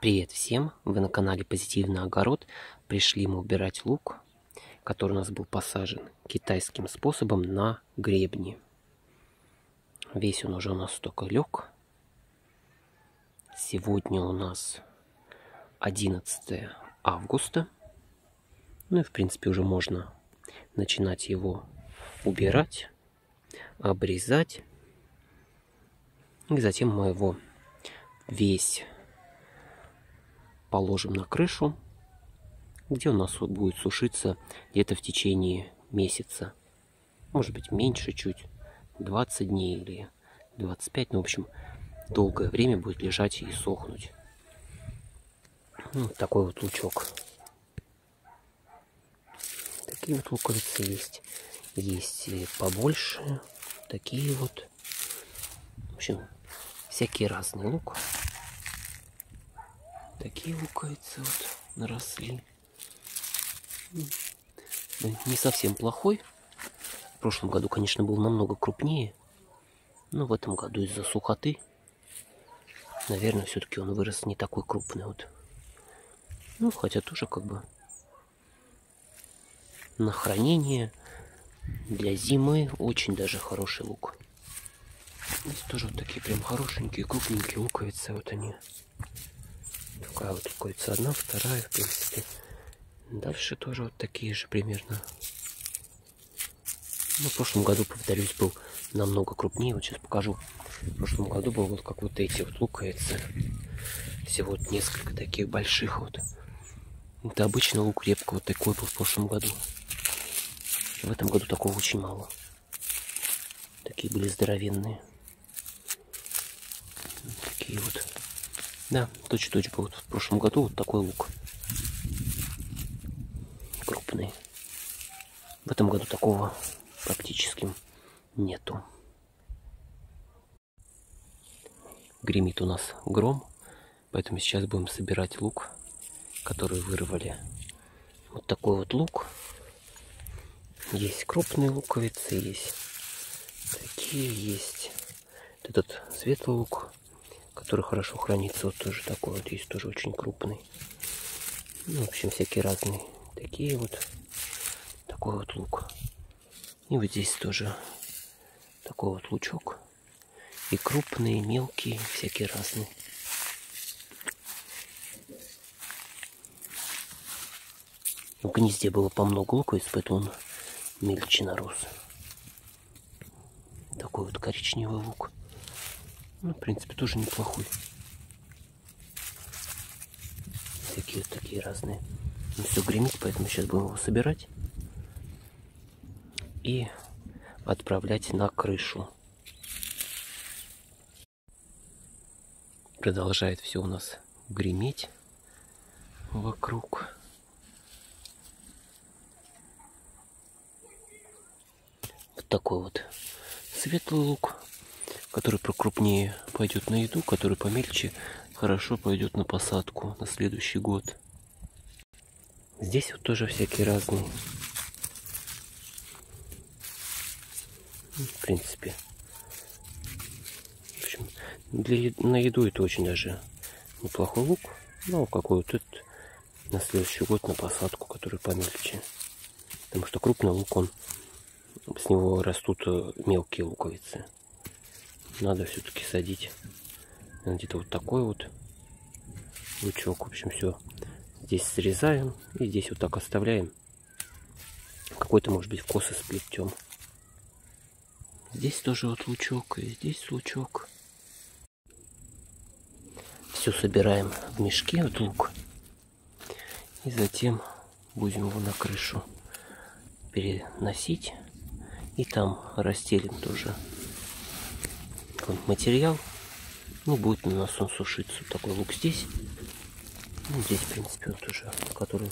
Привет всем! Вы на канале Позитивный огород. Пришли мы убирать лук, который у нас был посажен китайским способом на гребни. Весь он уже у нас столько лег. Сегодня у нас 11 августа. Ну и в принципе уже можно начинать его убирать, обрезать. И затем мы его весь положим на крышу, где у нас будет сушиться где-то в течение месяца. Может быть меньше чуть, 20 дней или 25, ну в общем долгое время будет лежать и сохнуть. Ну, вот такой вот лучок. Такие вот луковицы есть. Есть и побольше. Такие вот. В общем, всякий разный лук. Такие луковицы вот наросли. Не совсем плохой. В прошлом году, конечно, был намного крупнее. Но в этом году из-за сухоты, наверное, все-таки он вырос не такой крупный. Вот. Ну, хотя тоже как бы на хранение для зимы очень даже хороший лук. Здесь тоже вот такие прям хорошенькие, крупненькие луковицы. Вот они. Такая вот луковица одна, вторая, в принципе. Дальше тоже вот такие же примерно. Ну, в прошлом году, повторюсь, был намного крупнее. Вот сейчас покажу. В прошлом году был вот как вот эти вот луковицы. Всего вот несколько таких больших вот. Это обычно лук репка вот такой был в прошлом году. В этом году такого очень мало. Такие были здоровенные. Такие вот. Да, точно-точно вот в прошлом году вот такой лук. Крупный. В этом году такого практически нету. Гремит у нас гром, поэтому сейчас будем собирать лук, который вырвали. Вот такой вот лук. Есть крупные луковицы, есть такие, есть этот светлый лук, который хорошо хранится. Вот тоже такой вот есть, тоже очень крупный. Ну, в общем, всякие разные. Такие вот. Такой вот лук. И вот здесь тоже такой вот лучок. И крупные, и мелкие, всякие разные. В гнезде было по много луковиц, поэтому он мельче нарос. Такой вот коричневый лук. Ну, в принципе, тоже неплохой. Такие вот такие разные. Ну, все гремит, поэтому сейчас будем его собирать. И отправлять на крышу. Продолжает все у нас греметь вокруг. Вот такой вот светлый лук, который прокрупнее пойдет на еду, который помельче хорошо пойдет на посадку на следующий год. Здесь вот тоже всякие разные В принципе. В общем, для, на еду это очень даже неплохой лук. Ну, какой вот этот на следующий год на посадку, который помельче. Потому что крупный лук, он с него растут э, мелкие луковицы. Надо все-таки садить где-то вот такой вот лучок. В общем, все здесь срезаем и здесь вот так оставляем. Какой-то, может быть, в косы сплетем. Здесь тоже вот лучок, и здесь лучок. Все собираем в мешке, вот лук. И затем будем его на крышу переносить. И там расстелим тоже материал. Ну, будет у нас он сушиться. Вот такой лук здесь. Ну, здесь, в принципе, вот уже, который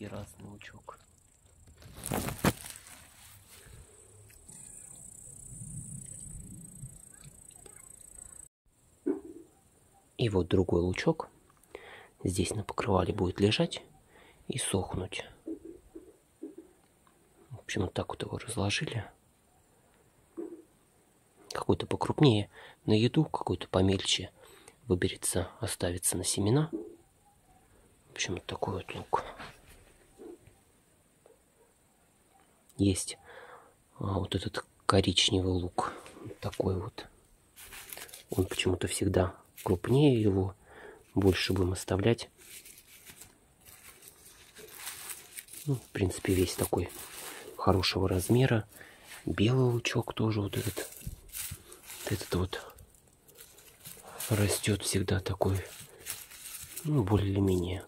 такие разный лучок. И вот другой лучок здесь на покрывале будет лежать и сохнуть. В общем, вот так вот его разложили. Какой-то покрупнее на еду, какой-то помельче выберется, оставится на семена. В общем, вот такой вот лук. Есть а, вот этот коричневый лук. такой вот. Он почему-то всегда крупнее его. Больше будем оставлять. Ну, в принципе, весь такой хорошего размера. Белый лучок тоже вот этот. Этот вот растет всегда такой. Ну, более-менее.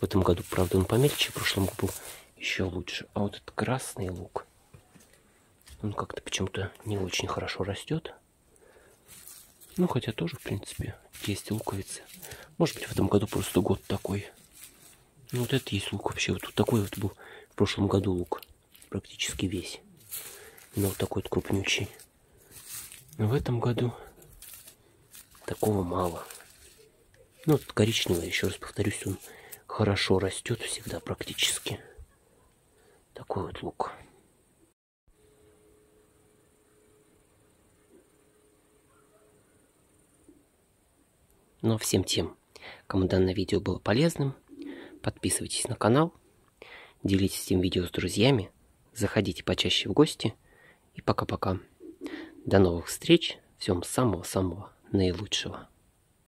В этом году, правда, он помельче. В прошлом году еще лучше. А вот этот красный лук, он как-то почему-то не очень хорошо растет. Ну, хотя тоже, в принципе, есть луковицы. Может быть, в этом году просто год такой. Ну, вот это есть лук вообще. Вот такой вот был в прошлом году лук. Практически весь. Но вот такой вот крупнючий. Но в этом году такого мало. Ну, вот коричневый, еще раз повторюсь, он хорошо растет всегда практически. Такой вот лук. Ну а всем тем, кому данное видео было полезным, подписывайтесь на канал, делитесь этим видео с друзьями, заходите почаще в гости и пока-пока. До новых встреч, всем самого-самого наилучшего.